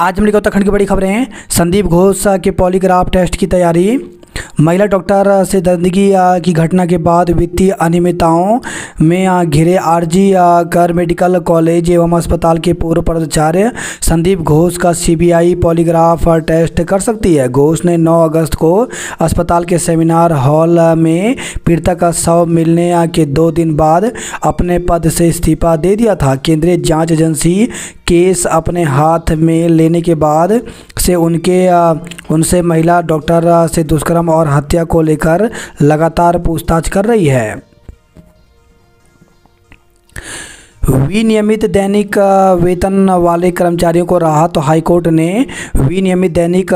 आज हम लिखा उत्तराखंड की बड़ी खबरें हैं। संदीप घोष के पॉलीग्राफ टेस्ट की तैयारी। महिला डॉक्टर से दर्दगी की घटना के बाद वित्तीय अनियमितताओं में घिरे आरजी कर मेडिकल कॉलेज एवं अस्पताल के पूर्व प्राचार्य संदीप घोष का सीबीआई पॉलीग्राफ टेस्ट कर सकती है। घोष ने 9 अगस्त को अस्पताल के सेमिनार हॉल में पीड़िता का शव मिलने के दो दिन बाद अपने पद से इस्तीफा दे दिया था। केंद्रीय जाँच एजेंसी केस अपने हाथ में लेने के बाद से उनके उनसे महिला डॉक्टर से दुष्कर्म और हत्या को लेकर लगातार पूछताछ कर रही है। विनियमित दैनिक वेतन वाले कर्मचारियों को राहत तो हाईकोर्ट ने विनियमित दैनिक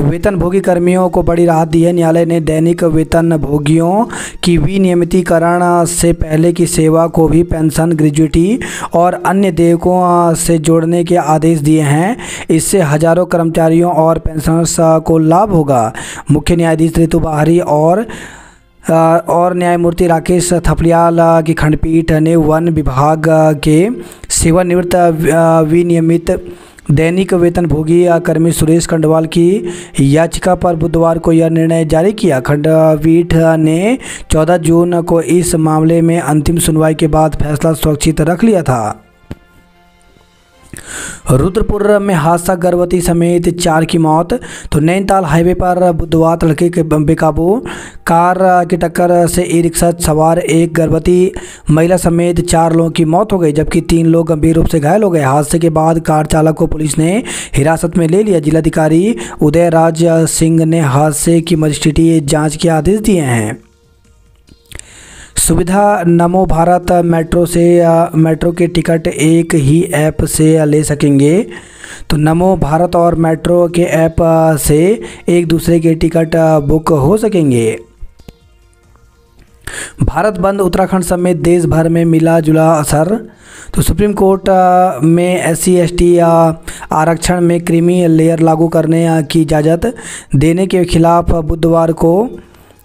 वेतन भोगी कर्मियों को बड़ी राहत दी है। न्यायालय ने दैनिक वेतन भोगियों की विनियमितीकरण से पहले की सेवा को भी पेंशन ग्रेजुटी और अन्य देयकों से जोड़ने के आदेश दिए हैं। इससे हज़ारों कर्मचारियों और पेंशनर्स को लाभ होगा। मुख्य न्यायाधीश ऋतु बाहरी और और न्यायमूर्ति राकेश थपलियाल की खंडपीठ ने वन विभाग के सेवानिवृत्त विनियमित दैनिक वेतनभोगी कर्मी सुरेश खंडवाल की याचिका पर बुधवार को यह निर्णय जारी किया। खंडपीठ ने 14 जून को इस मामले में अंतिम सुनवाई के बाद फैसला सुरक्षित रख लिया था। रुद्रपुर में हादसा, गर्भवती समेत चार की मौत। तो नैनीताल हाईवे पर बुधवार लड़के के बेकाबू। कार की टक्कर से ई रिक्शा सवार एक गर्भवती महिला समेत चार लोगों की मौत हो गई, जबकि तीन लोग गंभीर रूप से घायल हो गए। हादसे के बाद कार चालक को पुलिस ने हिरासत में ले लिया। जिलाधिकारी उदय राज सिंह ने हादसे की मजिस्ट्रेटी जाँच के आदेश दिए हैं। सुविधा नमो भारत मेट्रो से मेट्रो के टिकट एक ही ऐप से ले सकेंगे। तो नमो भारत और मेट्रो के ऐप से एक दूसरे के टिकट बुक हो सकेंगे। भारत बंद, उत्तराखंड समेत देश भर में मिला जुला असर। तो सुप्रीम कोर्ट में एस सी आरक्षण में क्रीमी लेयर लागू करने की इजाज़त देने के खिलाफ बुधवार को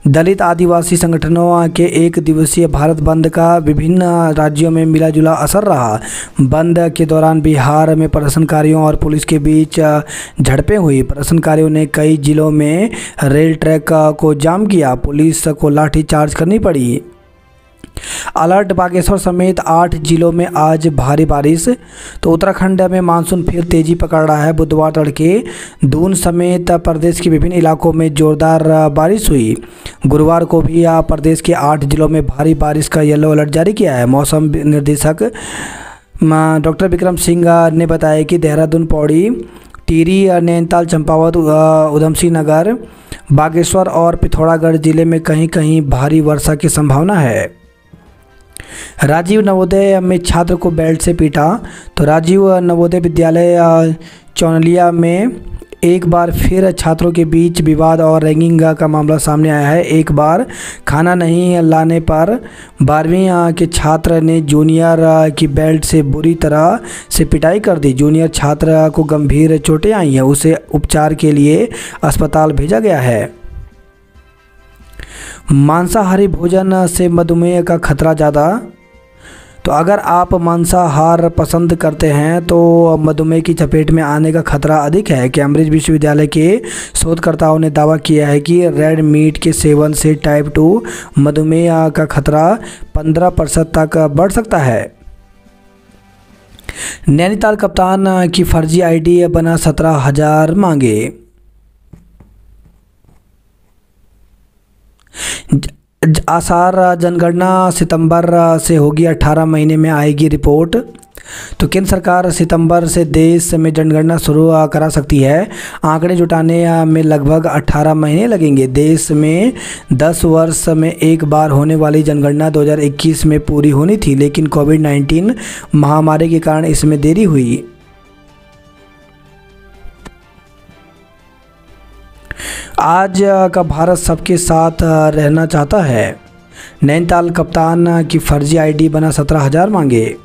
दलित आदिवासी संगठनों के एक दिवसीय भारत बंद का विभिन्न राज्यों में मिला जुला असर रहा। बंद के दौरान बिहार में प्रदर्शनकारियों और पुलिस के बीच झड़पें हुई। प्रदर्शनकारियों ने कई जिलों में रेल ट्रैक को जाम किया। पुलिस को लाठी चार्ज करनी पड़ी। अलर्ट बागेश्वर समेत आठ जिलों में आज भारी बारिश। तो उत्तराखंड में मानसून फिर तेज़ी पकड़ रहा है। बुधवार तड़के दून समेत प्रदेश के विभिन्न इलाकों में जोरदार बारिश हुई। गुरुवार को भी प्रदेश के आठ जिलों में भारी बारिश का येलो अलर्ट जारी किया है। मौसम निर्देशक डॉक्टर विक्रम सिंह ने बताया कि देहरादून, पौड़ी, टिहरी, नैनीताल, चंपावत उधमसिंह नगर बागेश्वर और पिथौरागढ़ ज़िले में कहीं कहीं भारी वर्षा की संभावना है। राजीव नवोदय में छात्र को बेल्ट से पीटा तो राजीव नवोदय विद्यालय चौनलिया में एक बार फिर छात्रों के बीच विवाद और रैंगिंग का मामला सामने आया है। एक बार खाना नहीं लाने पर बारहवीं के छात्र ने जूनियर की बेल्ट से बुरी तरह से पिटाई कर दी। जूनियर छात्र को गंभीर चोटें आई हैं, उसे उपचार के लिए अस्पताल भेजा गया है। मांसाहारी भोजन से मधुमेह का खतरा ज़्यादा। तो अगर आप मांसाहार पसंद करते हैं तो मधुमेह की चपेट में आने का खतरा अधिक है। कैम्ब्रिज विश्वविद्यालय के शोधकर्ताओं ने दावा किया है कि रेड मीट के सेवन से टाइप टू मधुमेह का खतरा 15 प्रतिशत तक बढ़ सकता है। नैनीताल कप्तान की फर्जी आईडी बना सत्रह हज़ार मांगे। आसार, जनगणना सितंबर से होगी 18 महीने में आएगी रिपोर्ट। तो केंद्र सरकार सितंबर से देश में जनगणना शुरू करा सकती है। आंकड़े जुटाने में लगभग 18 महीने लगेंगे। देश में 10 वर्ष में एक बार होने वाली जनगणना 2021 में पूरी होनी थी, लेकिन कोविड 19 महामारी के कारण इसमें देरी हुई। आज का भारत सबके साथ रहना चाहता है। नैनीताल कप्तान की फर्जी आईडी बना सत्रह हज़ार मांगे।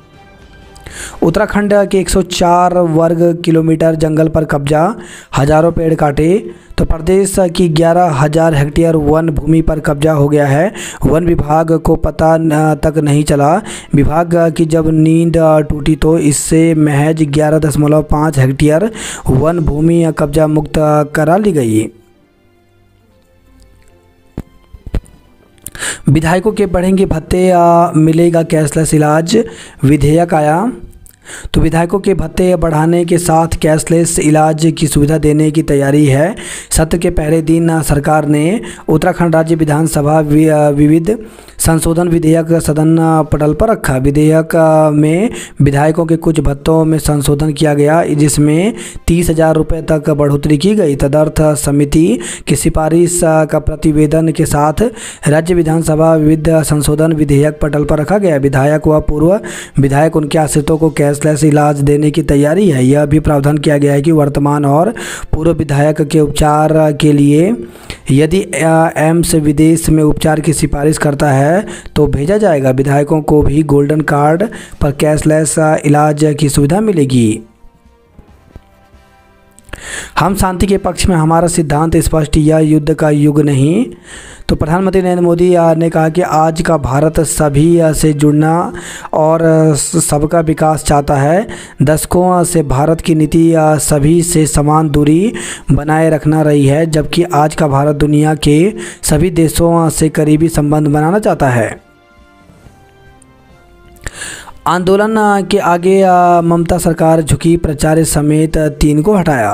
उत्तराखंड के 104 वर्ग किलोमीटर जंगल पर कब्जा, हज़ारों पेड़ काटे। तो प्रदेश की ग्यारह हज़ार हेक्टेयर वन भूमि पर कब्जा हो गया है। वन विभाग को पता तक नहीं चला। विभाग की जब नींद टूटी तो इससे महज ग्यारह दशमलव पाँच हेक्टेयर वन भूमि कब्जा मुक्त करा ली गई। विधायकों के बढ़ेंगे भत्ते या मिलेगा कैशलेस इलाज विधेयक आया। तो विधायकों के भत्ते बढ़ाने के साथ कैशलेस इलाज की सुविधा देने की तैयारी है। सत्र के पहले दिन सरकार ने उत्तराखंड राज्य विधानसभा विविध संशोधन विधेयक सदन पटल पर रखा। विधेयक में विधायकों के कुछ भत्तों में संशोधन किया गया, जिसमें तीस हज़ार रुपये तक बढ़ोतरी की गई। तदर्थ समिति की सिफारिश का प्रतिवेदन के साथ राज्य विधानसभा विविध संशोधन विधेयक पटल पर रखा गया। विधायक व पूर्व विधायक उनके आश्रितों को कैशलेस इलाज देने की तैयारी है। यह भी प्रावधान किया गया है कि वर्तमान और पूर्व विधायक के उपचार के लिए यदि एम्स विदेश में उपचार की सिफारिश करता है तो भेजा जाएगा। विधायकों को भी गोल्डन कार्ड पर कैशलेस इलाज की सुविधा मिलेगी। हम शांति के पक्ष में हमारा सिद्धांत स्पष्ट, यह युद्ध का युग नहीं। तो प्रधानमंत्री नरेंद्र मोदी ने कहा कि आज का भारत सभी से जुड़ना और सबका विकास चाहता है। दशकों से भारत की नीति सभी से समान दूरी बनाए रखना रही है, जबकि आज का भारत दुनिया के सभी देशों से करीबी संबंध बनाना चाहता है। आंदोलन के आगे ममता सरकार झुकी प्रचार समेत तीन को हटाया।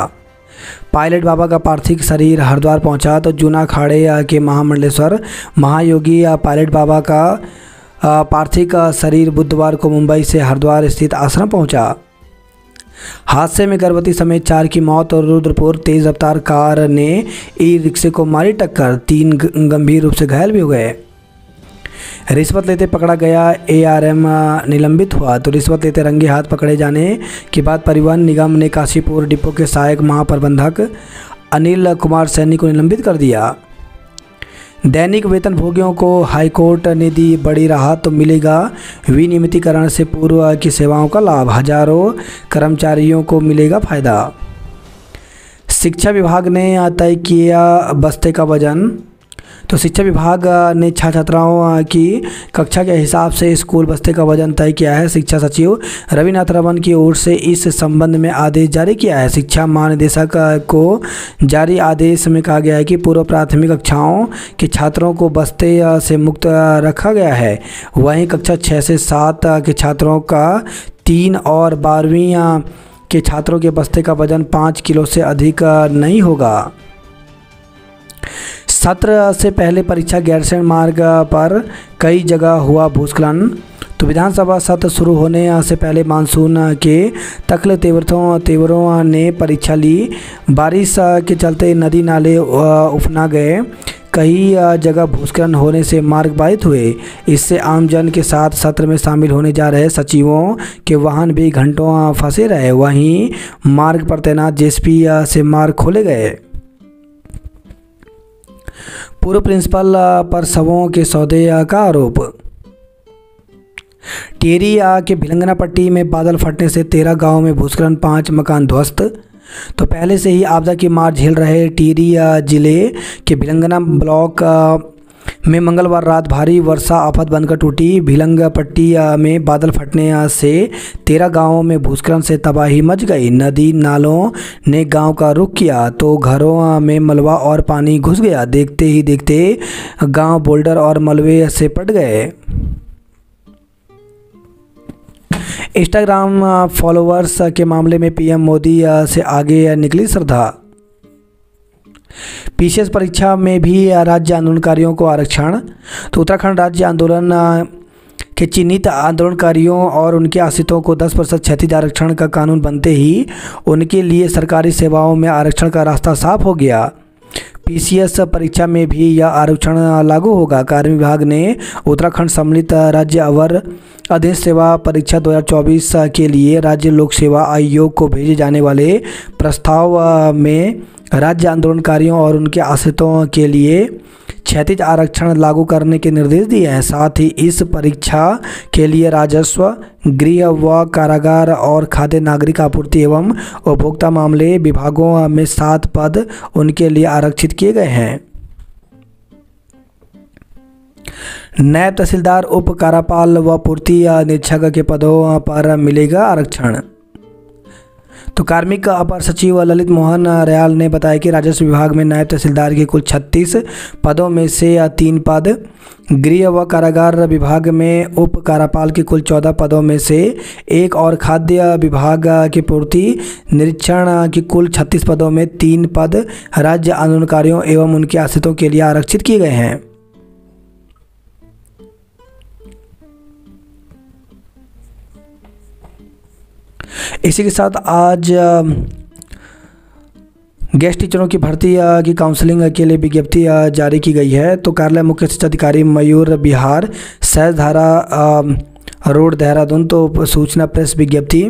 पायलट बाबा का पार्थिव शरीर हरिद्वार पहुँचा तो जूना खाड़े के महामंडलेश्वर महायोगी पायलट बाबा का पार्थिव शरीर बुधवार को मुंबई से हरिद्वार स्थित आश्रम पहुँचा। हादसे में गर्भवती समेत चार की मौत और रुद्रपुर तेज रफ्तार कार ने ई रिक्शे को मारी टक्कर। तीन गंभीर रूप से घायल भी हो गए। रिश्वत लेते पकड़ा गया एआरएम निलंबित हुआ। तो रिश्वत लेते रंगे हाथ पकड़े जाने के बाद परिवहन निगम ने काशीपुर डिपो के सहायक महाप्रबंधक अनिल कुमार सैनी को निलंबित कर दिया। दैनिक वेतन भोगियों को हाईकोर्ट ने दी बड़ी राहत तो मिलेगा विनियमितीकरण से पूर्व की सेवाओं का लाभ। हज़ारों कर्मचारियों को मिलेगा फ़ायदा। शिक्षा विभाग ने तय किया बस्ते का वज़न। तो शिक्षा विभाग ने छात्र छात्राओं की कक्षा के हिसाब से स्कूल बस्ते का वज़न तय किया है। शिक्षा सचिव रविनाथ रमन की ओर से इस संबंध में आदेश जारी किया है। शिक्षा महानिदेशक को जारी आदेश में कहा गया है कि पूर्व प्राथमिक कक्षाओं के छात्रों को बस्ते से मुक्त रखा गया है। वहीं कक्षा छः से सात के छात्रों का तीन और बारहवीं के छात्रों के बस्ते का वज़न पाँच किलो से अधिक नहीं होगा। सत्र से पहले परीक्षा गैरसैंण मार्ग पर कई जगह हुआ भूस्खलन। तो विधानसभा सत्र शुरू होने से पहले मानसून के तकले तेवरों तेवरों ने परीक्षा ली। बारिश के चलते नदी नाले उफना गए। कई जगह भूस्खलन होने से मार्ग बाधित हुए। इससे आमजन के साथ सत्र में शामिल होने जा रहे सचिवों के वाहन भी घंटों फंसे रहे। वहीं मार्ग पर तैनात जेएसपी से मार्ग खोले गए। पूर्व प्रिंसिपल पर शवों के सौदे का आरोप। टेरी के भिलंगना पट्टी में बादल फटने से तेरह गाँव में भूस्खलन, पाँच मकान ध्वस्त। तो पहले से ही आपदा की मार झेल रहे टीरिया ज़िले के बिलंगना ब्लॉक में मंगलवार रात भारी वर्षा, आफत बनकर टूटी। भिलंग पट्टी में बादल फटने से तेरह गाँवों में भूस्खलन से तबाही मच गई। नदी नालों ने गाँव का रुख किया तो घरों में मलबा और पानी घुस गया। देखते ही देखते गाँव बोल्डर और मलबे से पट गए। इंस्टाग्राम फॉलोअर्स के मामले में पीएम मोदी से आगे निकली श्रद्धा। पीसीएस परीक्षा में भी राज्य आंदोलनकारियों को आरक्षण। तो उत्तराखंड राज्य आंदोलन के चिन्हित आंदोलनकारियों और उनके आश्रितों को 10 प्रतिशत क्षतिज आरक्षण का कानून बनते ही उनके लिए सरकारी सेवाओं में आरक्षण का रास्ता साफ़ हो गया। पीसीएस परीक्षा में भी यह आरक्षण लागू होगा। कार्य विभाग ने उत्तराखंड सम्मिलित राज्य अवर अधीन सेवा परीक्षा 2024 के लिए राज्य लोक सेवा आयोग को भेजे जाने वाले प्रस्ताव में राज्य आंदोलनकारियों और उनके आश्रितों के लिए क्षैतिज आरक्षण लागू करने के निर्देश दिए हैं। साथ ही इस परीक्षा के लिए राजस्व, गृह व कारागार और खाद्य नागरिक आपूर्ति एवं उपभोक्ता मामले विभागों में सात पद उनके लिए आरक्षित किए गए हैं। नायब तहसीलदार उप कारापाल व पूर्ति निरीक्षक के पदों पर मिलेगा आरक्षण। तो कार्मिक अपर सचिव ललित मोहन रयाल ने बताया कि राजस्व विभाग में नायब तहसीलदार के कुल 36 पदों में से तीन पद गृह व कारागार विभाग में, उप कारापाल के कुल 14 पदों में से एक और खाद्य विभाग की पूर्ति निरीक्षण के कुल 36 पदों में तीन पद राज्य आंदोलनकारियों एवं उनके आश्रितों के लिए आरक्षित किए गए हैं। इसी के साथ आज गेस्ट टीचरों की भर्ती की काउंसलिंग के लिए विज्ञप्ति जारी की गई है। तो कार्यालय मुख्य शिक्षा अधिकारी मयूर बिहार सहजधारा रोड देहरादून तो सूचना प्रेस विज्ञप्ति।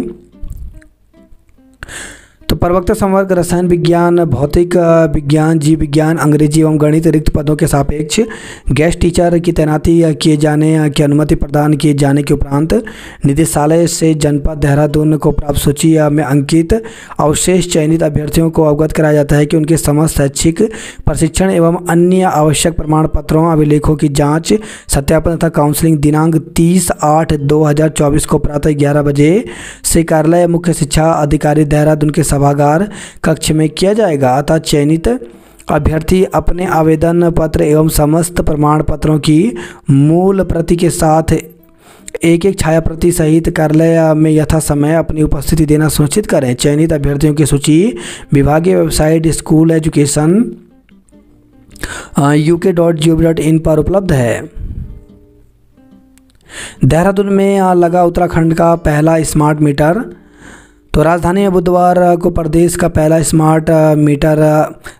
तो प्रवक्ता संवर्ग, रसायन विज्ञान, भौतिक विज्ञान, जीव विज्ञान, अंग्रेज़ी एवं गणित रिक्त पदों के सापेक्ष गेस्ट टीचर की तैनाती किए जाने की अनुमति प्रदान किए जाने के उपरांत निदेशालय से जनपद देहरादून को प्राप्त सूची में अंकित अवशेष चयनित अभ्यर्थियों को अवगत कराया जाता है कि उनके समस्त शैक्षिक प्रशिक्षण एवं अन्य आवश्यक प्रमाण पत्रों अभिलेखों की जाँच, सत्यापन तथा काउंसलिंग दिनांक तीस आठ दो को प्रातः ग्यारह बजे से कार्यालय मुख्य शिक्षा अधिकारी देहरादून के सभागार कक्ष में किया जाएगा। अतः चयनित अभ्यर्थी अपने आवेदन पत्र एवं समस्त प्रमाण पत्रों की मूल प्रति के साथ एक एक छाया प्रति सहित कार्यालय में यथा समय अपनी उपस्थिति देना सुनिश्चित करें। चयनित अभ्यर्थियों की सूची विभागीय website, school education UK dot G dot in पर उपलब्ध है। देहरादून में लगा उत्तराखंड का पहला स्मार्ट मीटर तो राजधानी में बुधवार को प्रदेश का पहला स्मार्ट मीटर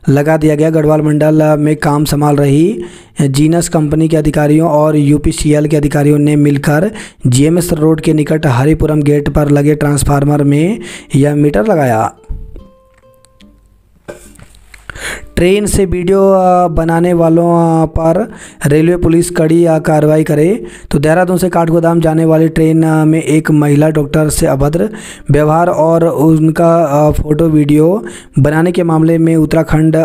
लगा दिया गया। गढ़वाल मंडल में काम संभाल रही जीनस कंपनी के अधिकारियों और यूपीसीएल के अधिकारियों ने मिलकर जीएमएस रोड के निकट हरिपुरम गेट पर लगे ट्रांसफार्मर में यह मीटर लगाया। ट्रेन से वीडियो बनाने वालों पर रेलवे पुलिस कड़ी कार्रवाई करे। तो देहरादून से काठगोदाम जाने वाली ट्रेन में एक महिला डॉक्टर से अभद्र व्यवहार और उनका फ़ोटो, वीडियो बनाने के मामले में उत्तराखंड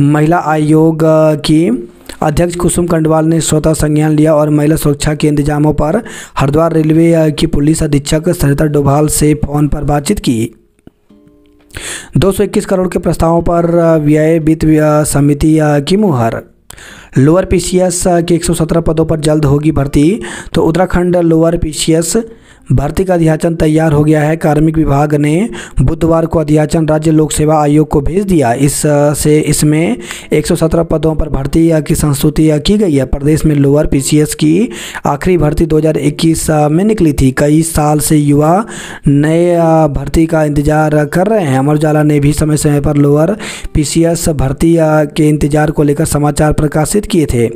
महिला आयोग की अध्यक्ष कुसुम कंडवाल ने स्वतः संज्ञान लिया और महिला सुरक्षा के इंतजामों पर हरिद्वार रेलवे की पुलिस अधीक्षक सरिता डोभाल से फ़ोन पर बातचीत की। 221 करोड़ के प्रस्तावों पर व्यय वित्त समिति की मुहर। लोअर पीसीएस के 117 पदों पर जल्द होगी भर्ती तो उत्तराखंड लोअर पीसीएस भर्ती का अध्याचन तैयार हो गया है। कार्मिक विभाग ने बुधवार को अध्याचन राज्य लोक सेवा आयोग को भेज दिया। इस, से इसमें 117 पदों पर भर्ती की संस्तुति की गई है। प्रदेश में लोअर पीसीएस की आखिरी भर्ती 2021 में निकली थी। कई साल से युवा नए भर्ती का इंतज़ार कर रहे हैं। अमर उजाला ने भी समय समय पर लोअर पीसीएस भर्ती के इंतज़ार को लेकर समाचार प्रकाशित किए थे।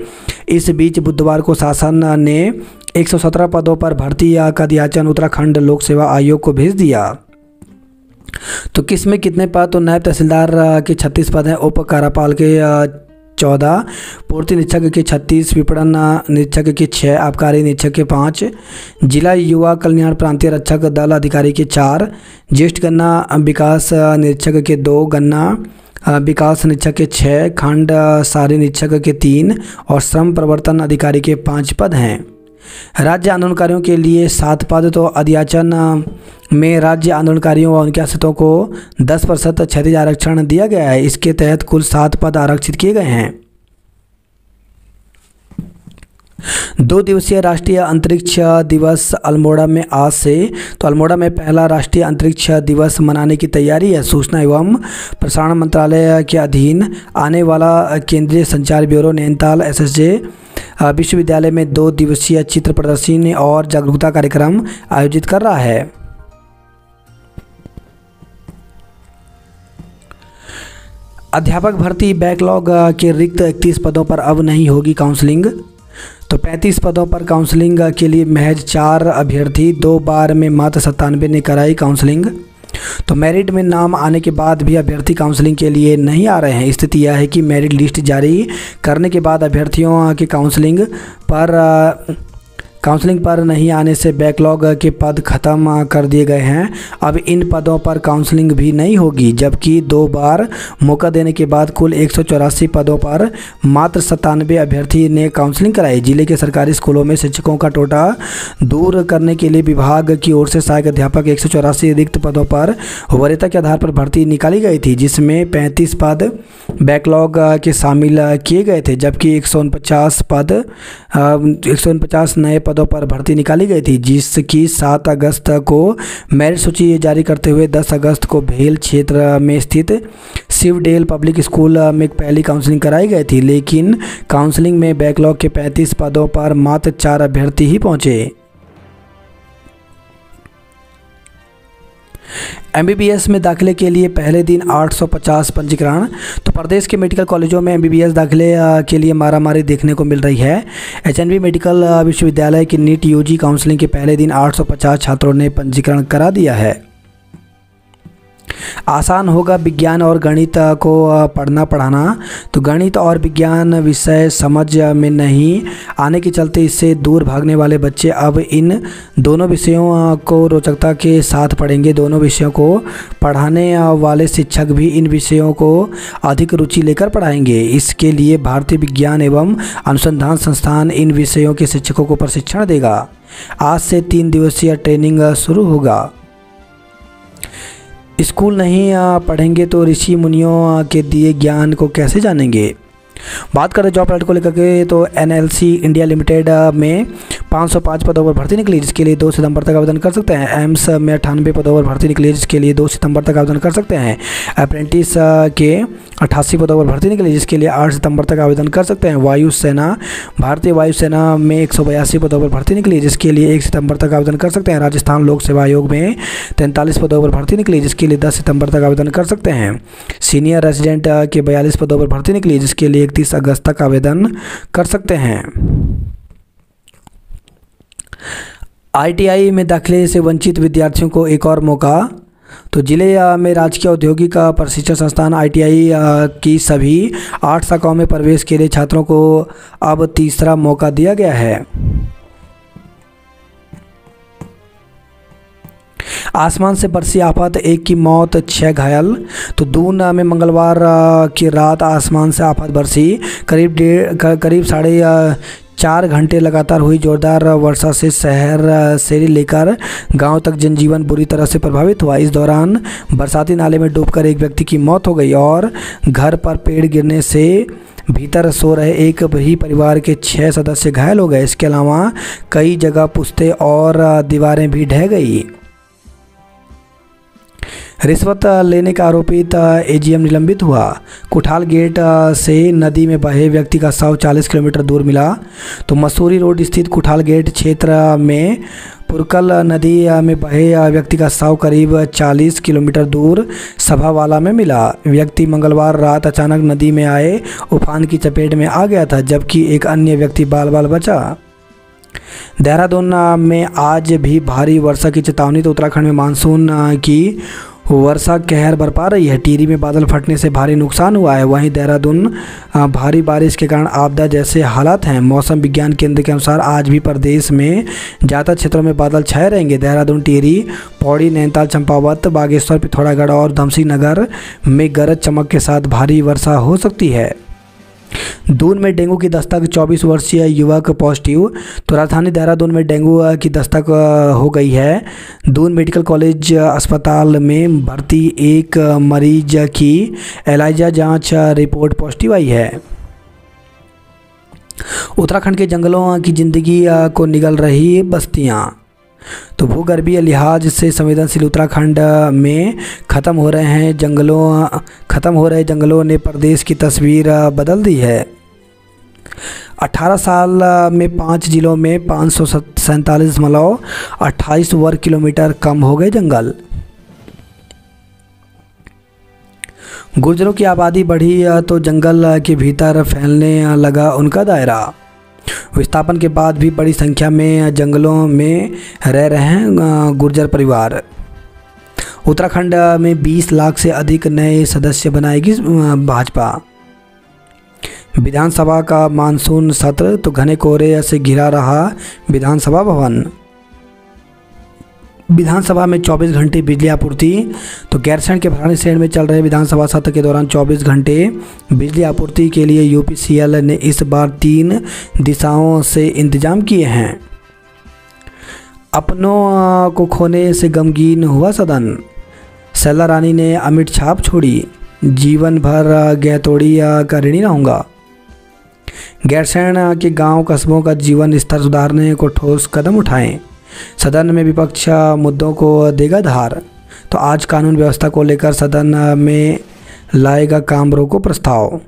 इस बीच बुधवार को शासन ने 117 पदों पर भर्ती का दियाचन उत्तराखंड लोक सेवा आयोग को भेज दिया। तो किसमें कितने पद? तो नायब तहसीलदार के 36 पद हैं। उप कारापाल के चौदह, पूर्ति निरीक्षक के छत्तीस, विपणन निरीक्षक के छः आबकारी निरीक्षक के पाँच, जिला युवा कल्याण प्रांतीय रक्षक दल अधिकारी के चार, ज्येष्ठ गन्ना विकास निरीक्षक के दो, गन्ना विकास निरीक्षक के छः खंड सारी निरीक्षक के तीन और श्रम प्रवर्तन अधिकारी के पाँच पद हैं। राज्य आंदोलनकारियों के लिए सात पद तो अध्याचन में राज्य आंदोलनकारियों व उनके आश्रितों को 10 प्रतिशत क्षतिज आरक्षण दिया गया है। इसके तहत कुल सात पद आरक्षित किए गए हैं। दो दिवसीय राष्ट्रीय अंतरिक्ष दिवस अल्मोड़ा में आज से तो अल्मोड़ा में पहला राष्ट्रीय अंतरिक्ष दिवस मनाने की तैयारी है। सूचना एवं प्रसारण मंत्रालय के अधीन आने वाला केंद्रीय संचार ब्यूरो नैनीताल, एसएसजे विश्वविद्यालय में दो दिवसीय चित्र प्रदर्शनी और जागरूकता कार्यक्रम आयोजित कर रहा है। अध्यापक भर्ती बैकलॉग के रिक्त इकतीस पदों पर अब नहीं होगी काउंसलिंग। तो 35 पदों पर काउंसलिंग के लिए महज चार अभ्यर्थी, दो बार में मात्र सत्तानवे ने कराई काउंसलिंग। तो मेरिट में नाम आने के बाद भी अभ्यर्थी काउंसलिंग के लिए नहीं आ रहे हैं। स्थिति यह है कि मेरिट लिस्ट जारी करने के बाद अभ्यर्थियों के काउंसलिंग पर काउंसलिंग पर नहीं आने से बैकलॉग के पद ख़त्म कर दिए गए हैं। अब इन पदों पर काउंसलिंग भी नहीं होगी, जबकि दो बार मौका देने के बाद कुल एक सौ चौरासी पदों पर मात्र सत्तानवे अभ्यर्थी ने काउंसलिंग कराई। ज़िले के सरकारी स्कूलों में शिक्षकों का टोटा दूर करने के लिए विभाग की ओर से सहायक अध्यापक एक सौ चौरासी रिक्त पदों पर वरीयता के आधार पर भर्ती निकाली गई थी, जिसमें पैंतीस पद बैकलॉग के शामिल किए गए थे, जबकि एक पद एक नए पद पदों पर भर्ती निकाली गई थी, जिसकी सात अगस्त को मेरिट सूची जारी करते हुए दस अगस्त को भेल क्षेत्र में स्थित शिवडेल पब्लिक स्कूल में पहली काउंसलिंग कराई गई थी, लेकिन काउंसलिंग में बैकलॉग के 35 पदों पर मात्र चार अभ्यर्थी ही पहुँचे। एमबीबीएस में दाखिले के लिए पहले दिन 850 पंजीकरण। तो प्रदेश के मेडिकल कॉलेजों में एमबीबीएस दाखिले के लिए मारामारी देखने को मिल रही है। एचएनबी मेडिकल विश्वविद्यालय की नीट यूजी काउंसलिंग के पहले दिन 850 छात्रों ने पंजीकरण करा दिया है। आसान होगा विज्ञान और गणित को पढ़ना पढ़ाना। तो गणित और विज्ञान विषय समझ में नहीं आने के चलते इससे दूर भागने वाले बच्चे अब इन दोनों विषयों को रोचकता के साथ पढ़ेंगे। दोनों विषयों को पढ़ाने वाले शिक्षक भी इन विषयों को अधिक रुचि लेकर पढ़ाएँगे। इसके लिए भारतीय विज्ञान एवं अनुसंधान संस्थान इन विषयों के शिक्षकों को प्रशिक्षण देगा। आज से तीन दिवसीय ट्रेनिंग शुरू होगा। स्कूल नहीं पढ़ेंगे तो ऋषि मुनियों के दिए ज्ञान को कैसे जानेंगे? बात करें जॉब अलर्ट को लेकर के तो एनएलसी इंडिया लिमिटेड में 505 पदों पर भर्ती निकली, जिसके लिए दो सितंबर तक आवेदन कर सकते हैं। एम्स में अठानवे पदों पर भर्ती निकली, जिसके लिए दो सितंबर तक आवेदन कर सकते हैं। अप्रेंटिस के अट्ठासी पदों पर भर्ती निकली, जिसके लिए आठ सितंबर तक आवेदन कर सकते हैं। वायुसेना भारतीय वायुसेना में एक सौ बयासी पदों पर भर्ती निकली, जिसके लिए एक सितंबर तक आवेदन कर सकते हैं। राजस्थान लोक सेवा आयोग में तैंतालीस पदों पर भर्ती निकली, जिसके लिए दस सितंबर तक आवेदन कर सकते हैं। सीनियर रेजिडेंट के बयालीस पदों पर भर्ती निकली, जिसके लिए इकतीस अगस्त तक आवेदन कर सकते हैं। आईटीआई में दाखिले से वंचित विद्यार्थियों को एक और मौका। तो ज़िले में राजकीय औद्योगिक प्रशिक्षण संस्थान आईटीआई की सभी आठ शाखाओं में प्रवेश के लिए छात्रों को अब तीसरा मौका दिया गया है। आसमान से बरसी आफत, एक की मौत छः घायल। तो दून में मंगलवार की रात आसमान से आफत बरसी। करीब डेढ़ करीब साढ़े चार घंटे लगातार हुई जोरदार वर्षा से शहर से लेकर गाँव तक जनजीवन बुरी तरह से प्रभावित हुआ। इस दौरान बरसाती नाले में डूबकर एक व्यक्ति की मौत हो गई और घर पर पेड़ गिरने से भीतर सो रहे एक ही परिवार के छः सदस्य घायल हो गए। इसके अलावा कई जगह पुश्ते और दीवारें भी ढह गई। रिश्वत लेने का आरोपित एजीएम निलंबित हुआ। कुठाल गेट से नदी में बहे व्यक्ति का शव 40 किलोमीटर दूर मिला। तो मसूरी रोड स्थित कुठाल गेट क्षेत्र में पुरकल नदी में बहे व्यक्ति का शव करीब 40 किलोमीटर दूर सभावाला में मिला। व्यक्ति मंगलवार रात अचानक नदी में आए, उफान की चपेट में आ गया था, जबकि एक अन्य व्यक्ति बाल बाल बचा। देहरादून में आज भी भारी वर्षा की चेतावनी तो उत्तराखंड में मानसून की वर्षा कहर बरपा रही है। टीरी में बादल फटने से भारी नुकसान हुआ है। वहीं देहरादून भारी बारिश के कारण आपदा जैसे हालात हैं। मौसम विज्ञान केंद्र के अनुसार आज भी प्रदेश में ज़्यादा क्षेत्रों में बादल छाए रहेंगे। देहरादून, टीरी, पौड़ी, नैनीताल, चंपावत, बागेश्वर, पिथौरागढ़ और धमसी नगर में गरज चमक के साथ भारी वर्षा हो सकती है। दून में डेंगू की दस्तक 24 वर्षीय युवक पॉजिटिव। तो राजधानी देहरादून में डेंगू की दस्तक हो गई है। दून मेडिकल कॉलेज अस्पताल में भर्ती एक मरीज़ की एलाइजा जाँच रिपोर्ट पॉजिटिव आई है। उत्तराखंड के जंगलों की ज़िंदगी को निगल रही बस्तियाँ। तो भूगर्भीय लिहाज से संवेदनशील उत्तराखंड में ख़त्म हो रहे हैं जंगलों ख़त्म हो रहे जंगलों ने प्रदेश की तस्वीर बदल दी है। 18 साल में पाँच जिलों में पाँच सौ सैंतालीस दशमलव अट्ठाईस वर्ग किलोमीटर कम हो गए जंगल। गुर्जरों की आबादी बढ़ी तो जंगल के भीतर फैलने लगा उनका दायरा। विस्थापन के बाद भी बड़ी संख्या में जंगलों में रह रहे हैं गुर्जर परिवार। उत्तराखंड में 20 लाख से अधिक नए सदस्य बनाएगी भाजपा। विधानसभा का मानसून सत्र तो घने कोहरे से घिरा रहा विधानसभा भवन। विधानसभा में 24 घंटे बिजली आपूर्ति तो गैरसैंण के भरानी श्रेणी में चल रहे विधानसभा सत्र के दौरान 24 घंटे बिजली आपूर्ति के लिए यूपीसीएल ने इस बार तीन दिशाओं से इंतज़ाम किए हैं। अपनों को खोने से गमगीन हुआ सदन। सैला रानी ने अमिट छाप छोड़ी। जीवन भर गैतोड़ी का ऋणी रहूँगा। गैरसैंण के गाँव कस्बों का जीवन स्तर सुधारने को ठोस कदम उठाएँ। सदन में विपक्ष मुद्दों को देगा धार। तो आज कानून व्यवस्था को लेकर सदन में लाएगा काम रोको प्रस्ताव।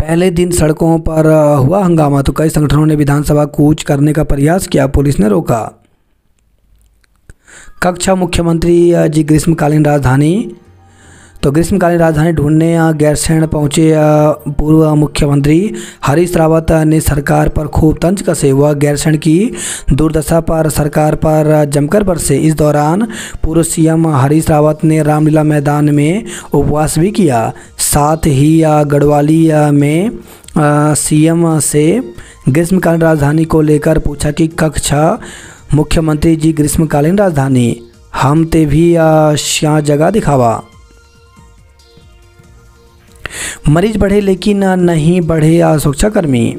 पहले दिन सड़कों पर हुआ हंगामा तो कई संगठनों ने विधानसभा कूच करने का प्रयास किया, पुलिस ने रोका। कक्षा मुख्यमंत्री जी ग्रीष्मकालीन राजधानी तो ग्रीष्मकालीन राजधानी ढूँढने गैरसैंण पहुँचे पूर्व मुख्यमंत्री हरीश रावत ने सरकार पर खूब तंज कसे वह गैरसैंण की दुर्दशा पर सरकार पर जमकर बरसे। इस दौरान पूर्व सीएम हरीश रावत ने रामलीला मैदान में उपवास भी किया। साथ ही गढ़वाली में सीएम से ग्रीष्मकालीन राजधानी को लेकर पूछा कि कक्षा मुख्यमंत्री जी ग्रीष्मकालीन राजधानी, हम ते भी श्या जगह दिखावा। मरीज़ बढ़े लेकिन नहीं बढ़े सुरक्षाकर्मी।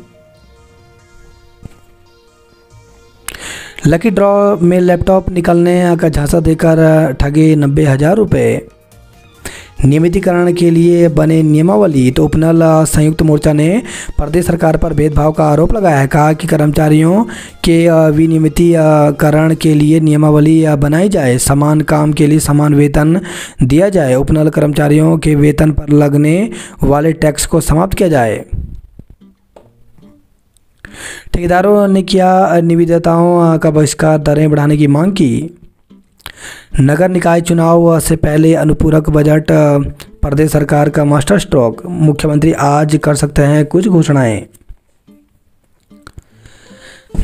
लकी ड्रॉ में लैपटॉप निकलने का झांसा देकर ठगे नब्बे हज़ार रुपये नियमितीकरण के लिए बने नियमावली तो उपनल संयुक्त मोर्चा ने प्रदेश सरकार पर भेदभाव का आरोप लगाया। है कहा कि कर्मचारियों के विनियमितीकरण के लिए नियमावली बनाई जाए, समान काम के लिए समान वेतन दिया जाए, उपनल कर्मचारियों के वेतन पर लगने वाले टैक्स को समाप्त किया जाए। ठेकेदारों ने किया निविदाताओं का बहिष्कार, दरें बढ़ाने की मांग की। नगर निकाय चुनाव से पहले अनुपूरक बजट प्रदेश सरकार का मास्टर स्ट्रोक मुख्यमंत्री आज कर सकते हैं कुछ घोषणाएँ।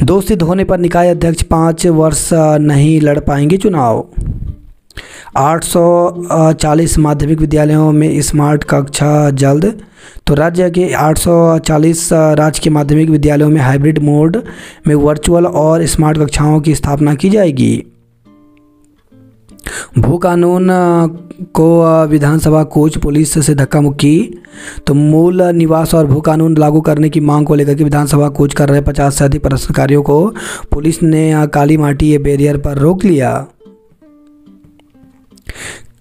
दोषित होने पर निकाय अध्यक्ष पाँच वर्ष नहीं लड़ पाएँगे चुनाव। 840 माध्यमिक विद्यालयों में स्मार्ट कक्षा जल्द। तो राज्य के 840 राज्य के माध्यमिक विद्यालयों में हाइब्रिड मोड में वर्चुअल और स्मार्ट कक्षाओं की स्थापना की जाएगी। भू कानून को विधानसभा कोच, पुलिस से धक्का मुक्की तो मूल निवास और भू कानून लागू करने की मांग को लेकर के विधानसभा कोच कर रहे पचास से अधिक प्रदर्शनकारियों को, पुलिस ने काली माटी बैरियर पर रोक लिया।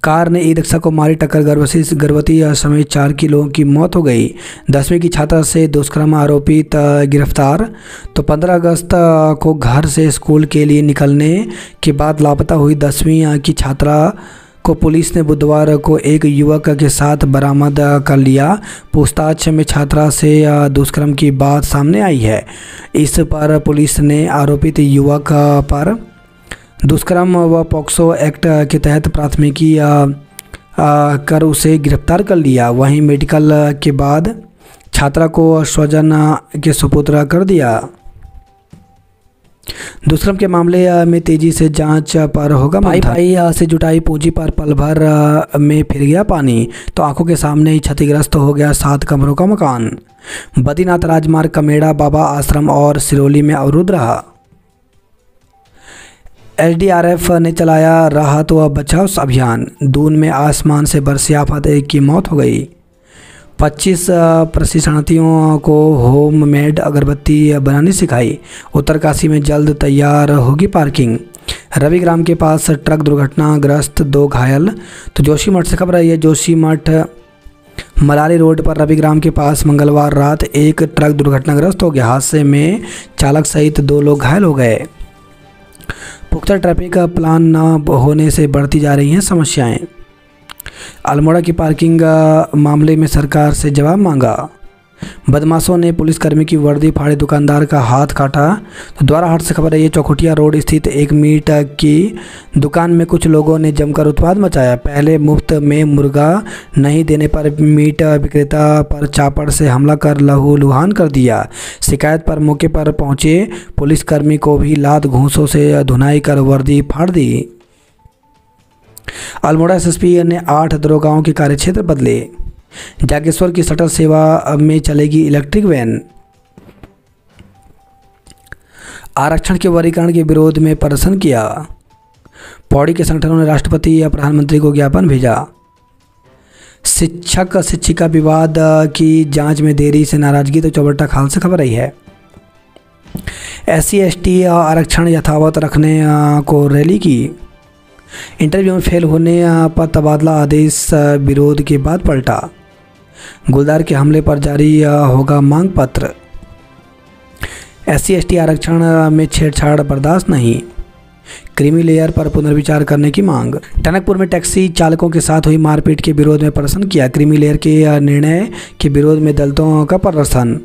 कार ने ई रिक्शा को मारी टक्कर, गर्भवती गर्भवती समेत चार की लोगों की मौत हो गई। दसवीं की छात्रा से दुष्कर्म आरोपित गिरफ़्तार। तो पंद्रह अगस्त को घर से स्कूल के लिए निकलने के बाद लापता हुई दसवीं की छात्रा को पुलिस ने बुधवार को एक युवक के साथ बरामद कर लिया। पूछताछ में छात्रा से दुष्कर्म की बात सामने आई है। इस पर पुलिस ने आरोपित युवक पर दुष्कर्म व पॉक्सो एक्ट के तहत प्राथमिकी कर उसे गिरफ़्तार कर लिया। वहीं मेडिकल के बाद छात्रा को स्वजन के सुपुत्र कर दिया। दुष्कर्म के मामले में तेज़ी से जाँच पर होगा भाई भाई से जुटाई पूंजी पर पल भर में फिर गया पानी। तो आँखों के सामने ही क्षतिग्रस्त हो गया सात कमरों का मकान। बद्रीनाथ राजमार्ग कमेड़ा बाबा आश्रम और सिरोली में अवरुद्ध रहा। एसडीआरएफ ने चलाया राहत व बचाव अभियान। दून में आसमान से बरसी आफत एक की मौत हो गई। 25 प्रशिक्षणार्थियों को होम मेड अगरबत्ती बनानी सिखाई। उत्तरकाशी में जल्द तैयार होगी पार्किंग। रविग्राम के पास ट्रक दुर्घटनाग्रस्त दो घायल। तो जोशीमठ से खबर आई है जोशीमठ मलारी रोड पर रविग्राम के पास मंगलवार रात एक ट्रक दुर्घटनाग्रस्त हो गया। हादसे में चालक सहित दो लोग घायल हो गए। पुख्ता ट्रैफ़िक का प्लान ना होने से बढ़ती जा रही हैं समस्याएँ। अल्मोड़ा की पार्किंग मामले में सरकार से जवाब मांगा। बदमाशों ने पुलिसकर्मी की वर्दी फाड़े, दुकानदार का हाथ काटा। तो द्वारा हाट से खबर है, ये चौखुटिया रोड स्थित एक मीट की दुकान में कुछ लोगों ने जमकर उत्पाद मचाया। पहले मुफ़्त में मुर्गा नहीं देने पर मीट विक्रेता पर चापड़ से हमला कर लहू लुहान कर दिया। शिकायत पर मौके पर पहुँचे पुलिसकर्मी को भी लात घूसों से धुनाई कर वर्दी फाड़ दी। अल्मोड़ा एसएसपी ने आठ दरोगाओं के कार्यक्षेत्र बदले। जागेश्वर की शटल सेवा में चलेगी इलेक्ट्रिक वैन। आरक्षण के वर्गीकरण के विरोध में प्रदर्शन किया। पौड़ी के संगठनों ने राष्ट्रपति या प्रधानमंत्री को ज्ञापन भेजा। शिक्षक, शिक्षिका विवाद की जाँच में देरी से नाराज़गी तो चौबट्टा खाल से खबर आई है। एस सी आरक्षण यथावत रखने को रैली की। इंटरव्यू में फेल होने पर तबादला आदेश विरोध के बाद पलटा। गुलदार के हमले पर जारी होगा मांग पत्र। एस सी आरक्षण में छेड़छाड़ बर्दाश्त नहीं। क्रीमी लेयर पर पुनर्विचार करने की मांग। टनकपुर में टैक्सी चालकों के साथ हुई मारपीट के विरोध में प्रदर्शन किया। क्रीमी लेयर के निर्णय के विरोध में दलितों का प्रदर्शन।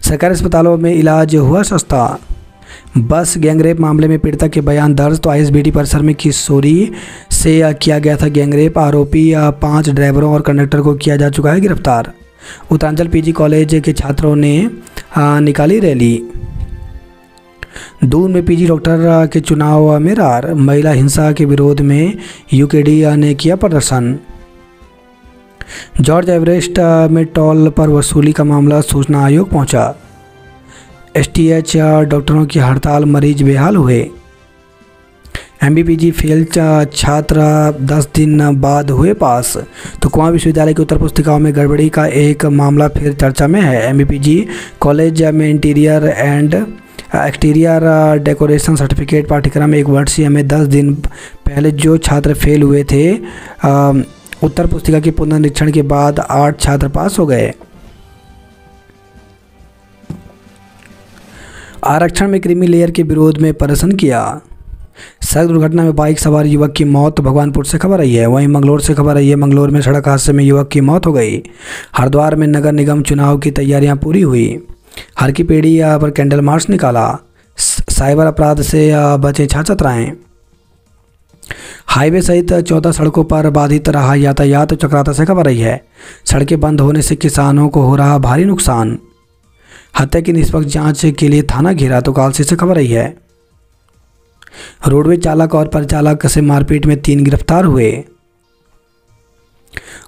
सरकारी अस्पतालों में इलाज हुआ सस्ता। बस गैंगरेप मामले में पीड़िता के बयान दर्ज तो आईएसबीटी परिसर में किशोरी से किया गया था गैंगरेप आरोपी पाँच ड्राइवरों और कंडक्टर को किया जा चुका है गिरफ़्तार। उत्तरांचल पीजी कॉलेज के छात्रों ने निकाली रैली। दून में पीजी डॉक्टर के चुनाव में रार। महिला हिंसा के विरोध में यूकेडी ने किया प्रदर्शन। जॉर्ज एवरेस्ट में टोल पर वसूली का मामला सूचना आयोग पहुँचा। एसटीएच डॉक्टरों की हड़ताल मरीज़ बेहाल हुए। एमबीपीजी फेल छात्र 10 दिन बाद हुए पास। तो कुमार विश्वविद्यालय की उत्तर पुस्तिकाओं में गड़बड़ी का एक मामला फिर चर्चा में है। एमबीपीजी कॉलेज में interior and exterior decoration certificate पाठ्यक्रम एक वर्षीय में 10 दिन पहले जो छात्र फेल हुए थे आ, उत्तर पुस्तिका के पुनर्निरीक्षण के बाद आठ छात्र पास हो गए। आरक्षण में क्रीमी लेयर के विरोध में प्रदर्शन किया। सड़क दुर्घटना में बाइक सवार युवक की मौत भगवानपुर से खबर आई है। वहीं मंगलोर से खबर आई है, मंगलोर में सड़क हादसे में युवक की मौत हो गई। हरिद्वार में नगर निगम चुनाव की तैयारियाँ पूरी हुई। हर की पेड़ी पर कैंडल मार्च निकाला। साइबर अपराध से बचे छाछतराएँ हाईवे सहित चौदह सड़कों पर बाधित रहा यातायात चक्राता से खबर आई है। सड़कें बंद होने से किसानों को हो रहा भारी नुकसान। हत्या की निष्पक्ष जाँच के लिए थाना घेरा तो कालसी से खबर आई है। रोडवेज़ चालक और परिचालक से मारपीट में तीन गिरफ़्तार हुए।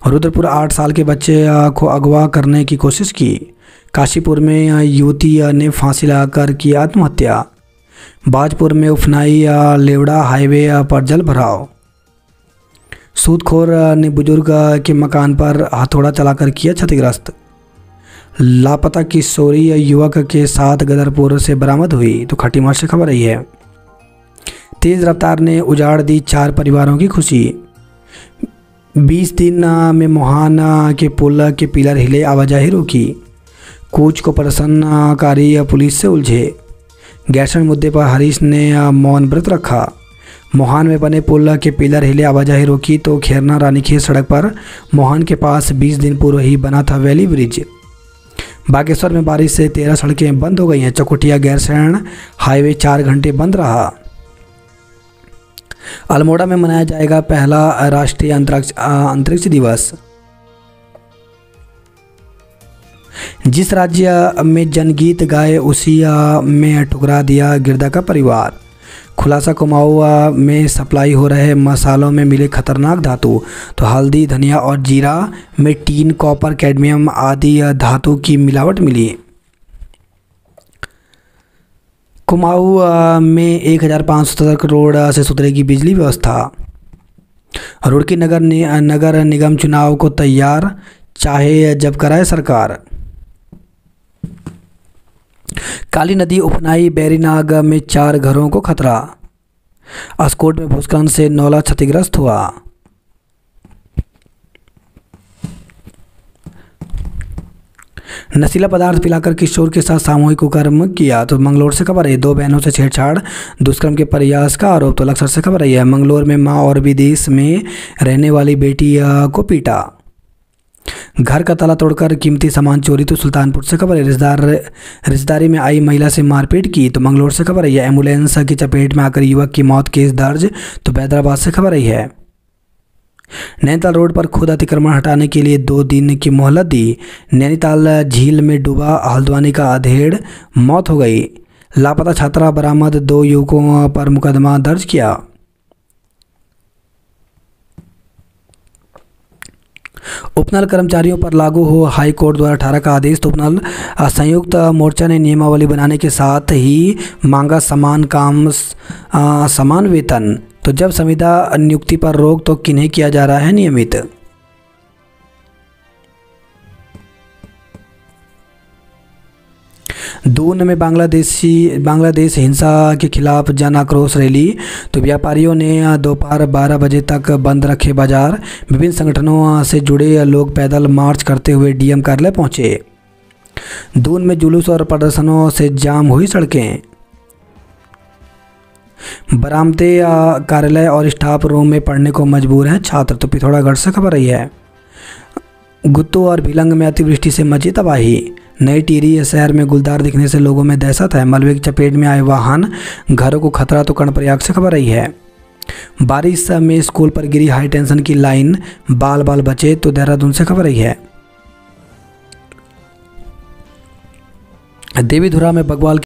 रुद्रपुर आठ साल के बच्चे को अगवा करने की कोशिश की। काशीपुर में युवती ने फांसी लगाकर की आत्महत्या। बाजपुर में उफनाई लेवड़ा हाईवे पर जल भराव। सूदखोर ने बुज़ुर्ग के मकान पर हथौड़ा चलाकर किया क्षतिग्रस्त। लापता किशोरी युवक के साथ गदरपुर से बरामद हुई तो खटीमार से खबर आई है। तेज़ रफ्तार ने उजाड़ दी चार परिवारों की खुशी। बीस दिन में मोहाना के पुल के पिलर हिले आवाजाही रोकी। कोच को प्रसन्नकारी पुलिस से उलझे। गैसन मुद्दे पर हरीश ने मौन व्रत रखा। मोहान में बने पुल के पिलर हिले आवाजाही रोकी तो खेरना रानीखेत सड़क पर मोहान के पास 20 दिन पूर्व ही बना था वैली ब्रिज। बागेश्वर में बारिश से तेरह सड़कें बंद हो गई। हैं चकुटिया गैरसैण हाईवे चार घंटे बंद रहा। अल्मोड़ा में मनाया जाएगा पहला राष्ट्रीय अंतरिक्ष अंतरिक्ष दिवस। जिस राज्य में जनगीत गाए, उसी में ठुकरा दिया गिरदा का परिवार। खुलासा कुमाऊं में सप्लाई हो रहे मसालों में मिले खतरनाक धातु तो हल्दी, धनिया और जीरा में टीन, कॉपर, कैडमियम आदि धातु की मिलावट मिली। कुमाऊं में एक हज़ार पाँच सौ करोड़ से सुधरेगी बिजली व्यवस्था। रुड़की नगर नि, नगर निगम चुनाव को तैयार चाहे जब कराए सरकार। काली नदी उपनाई बैरीनाग में चार घरों को खतरा। अस्कोट में भूस्खलन से नौला क्षतिग्रस्त हुआ। नशीला पदार्थ पिलाकर किशोर के साथ सामूहिक कुकर्म किया तो मंगलोर से खबर है दो बहनों से छेड़छाड़, दुष्कर्म के प्रयास का आरोप तो लक्सर से खबर है। मंगलोर में माँ और विदेश में रहने वाली बेटी को पीटा। घर का ताला तोड़कर कीमती सामान चोरी तो सुल्तानपुर से खबर है रिश्तेदार, रिश्तेदारी में आई महिला से मारपीट की तो मंगलोर से खबर है। एंबुलेंस की चपेट में आकर युवक की मौत केस दर्ज तो हैदराबाद से खबर आई है। नैनीताल रोड पर खुद अतिक्रमण हटाने के लिए दो दिन की मोहलत दी। नैनीताल झील में डूबा हल्द्वानी का अधेड़ मौत हो गई। लापता छात्रा बरामद दो युवकों पर मुकदमा दर्ज किया। उपनल कर्मचारियों पर लागू हो हाई कोर्ट द्वारा अठारह का आदेश। तो उपनल संयुक्त मोर्चा ने नियमावली बनाने के साथ ही मांगा समान काम आ, समान वेतन। तो जब संविदा नियुक्ति पर रोक तो किन्हें किया जा रहा है नियमित? दून में बांग्लादेशी, बांग्लादेश हिंसा के खिलाफ जन आक्रोश रैली। तो व्यापारियों ने दोपहर 12 बजे तक बंद रखे बाज़ार। विभिन्न संगठनों से जुड़े लोग पैदल मार्च करते हुए डीएम कार्यालय पहुँचे। दून में जुलूस और प्रदर्शनों से जाम हुई सड़कें। बरामदे या कार्यालय और स्टाफ रूम में पढ़ने को मजबूर हैं। छात्र तो पिथौरागढ़ से खबर रही है। गुत्तू और भिलंग में अतिवृष्टि से मची तबाही। नई टीरी शहर में गुलदार दिखने से लोगों में दहशत है। मलबे की चपेट में आए वाहन, घरों को खतरा तो कर्णप्रयाग से खबर रही है। बारिश में स्कूल पर गिरी हाई टेंशन की लाइन बाल बाल बचे तो देहरादून से खबर रही है। देवीधुरा में बगवाल